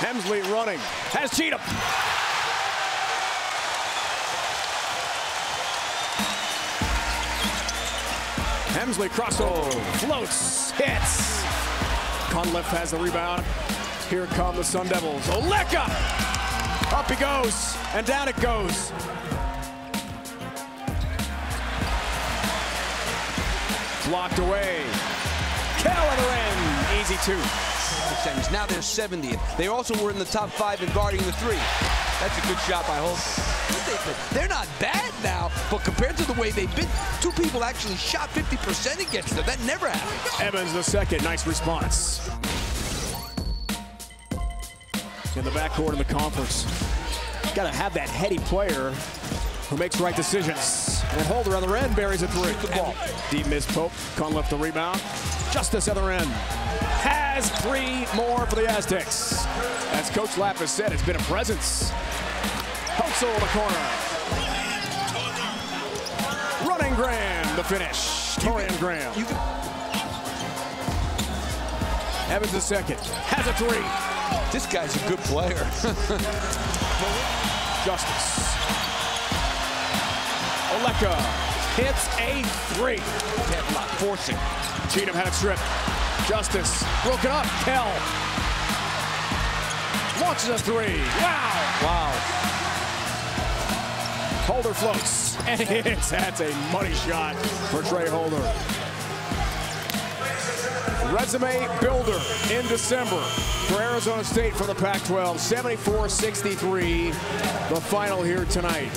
Hemsley running. Has Cheatham. Hemsley crossover. Floats. Hits. Cunliffe has the rebound. Here come the Sun Devils. Oleka! Up he goes. And down it goes. Blocked away. Keller Easy two. Now they're 70th. They also were in the top five in guarding the three. That's a good shot by Holton. They're not bad now, but compared to the way they've been, two people actually shot 50% against them. That never happened. Evans the second. Nice response. In the backcourt in the conference. Got to have that heady player who makes the right decisions. And Holder on the end buries a three. Deep miss Pope. Cunliffe the rebound. Justice other end. Has three more for the Aztecs. As Coach Lapp has said, it's been a presence. Hustle in the corner. Running Graham, the finish. Torian Graham. You can, Evans the second. Has a three. this guy's a good player. Justice. Oleka hits a three. Deadlock, forcing. Cheatham had it stripped. Justice broken up. Kell launches a three. Wow. Wow. Holder floats and hits. That's a money shot for Tra Holder. Resume builder in December for Arizona State for the Pac-12. 74-63, the final here tonight.